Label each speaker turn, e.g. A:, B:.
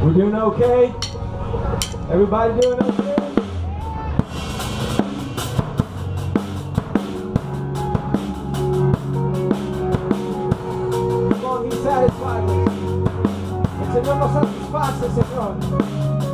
A: We're doing okay? Everybody doing okay? Come on, he's satisfied with it. El Señor Señor.